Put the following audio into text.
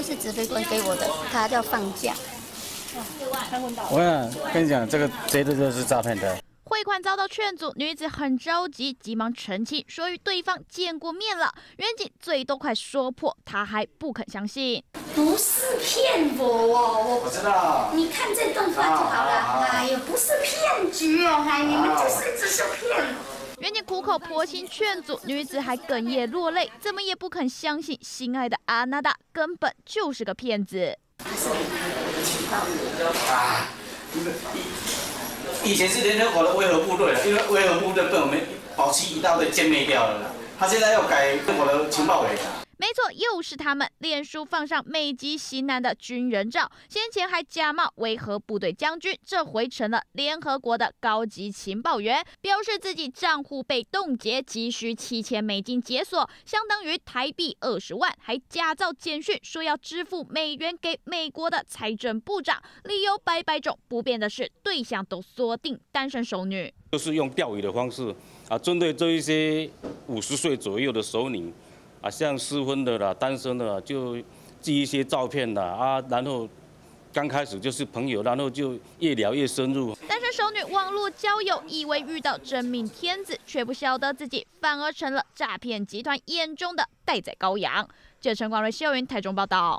这是指挥官给我的，他叫放假。我想跟你讲，这个绝对就是诈骗的。汇款遭到劝阻，女子很着急，急忙澄清说与对方见过面了。远景嘴都快说破，她还不肯相信。不是骗我哦，我知道。你看这动画就好了。哎呀，不是骗局哦，哎，你们就是只是骗。袁姐苦口婆心劝阻，女子还哽咽落泪，怎么也不肯相信心爱的阿娜达根本就是个骗子。以前是联合国的维和部队了，因为维和部队被我们保持一道的歼灭掉了。他现在要改中国的情报委了。没错，又是他们。脸书放上美籍西南的军人照，先前还假冒维和部队将军，这回成了联合国的高级情报员，表示自己账户被冻结，急需七千美金解锁，相当于台币二十万，还假造简讯说要支付美元给美国的财政部长，理由百百种，不变的是对象都锁定单身熟女，就是用钓鱼的方式啊，针对这一些五十岁左右的熟女。啊，像失婚的啦、单身的，就寄一些照片的啊，然后刚开始就是朋友，然后就越聊越深入。单身熟女网络交友，以为遇到真命天子，却不晓得自己反而成了诈骗集团眼中的待宰羔羊。记者陈广瑞、谢云台中报道。